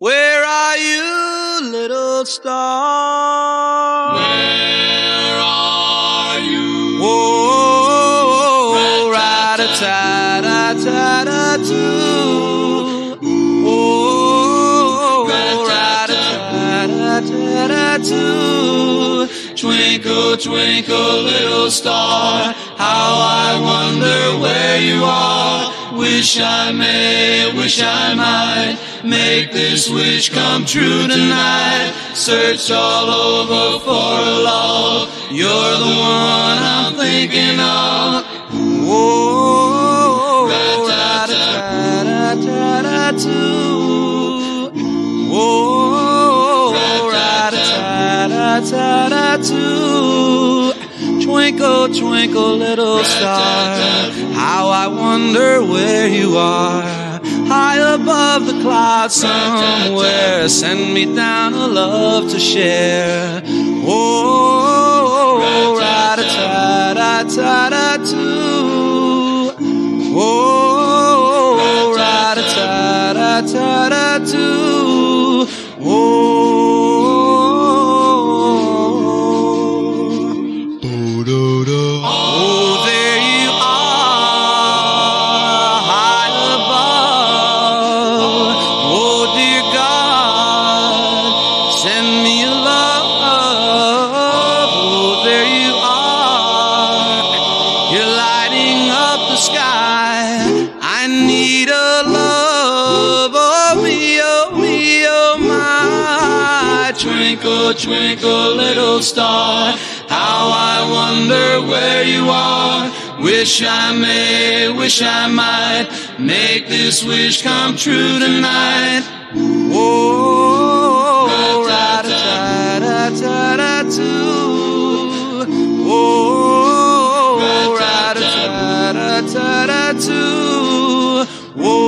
Where are you, little star? Where are you? Whoa, rat-a-ta-ta-ta-ta-too. Whoa, rat-a-ta-ta-ta-ta-too. Twinkle, twinkle, little star, how I wonder where you are. Wish I may, wish I might make this wish come true tonight. Search all over for a love. You're the one I'm thinking of. Whoa, Rat-a-ta-ta-ta-ta-too. rat-a-ta-ta-ta-too. Whoa, rat-a-ta-ta-ta-ta-too. Twinkle, twinkle, little star, how I wonder where you are. High above the clouds somewhere, send me down a love to share. Oh, rat-a-ta-ta-ta-ta-too. Oh, rat-a-ta-ta-ta-ta-too. Love. Oh, me, oh, me, oh, my. Twinkle, twinkle, little star, how I wonder where you are. Wish I may, wish I might make this wish come true tonight. Oh, rat-a-ta-ta-ta-ta-too. Oh, rat-a-ta-ta-ta-ta-too. Oh,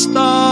stop.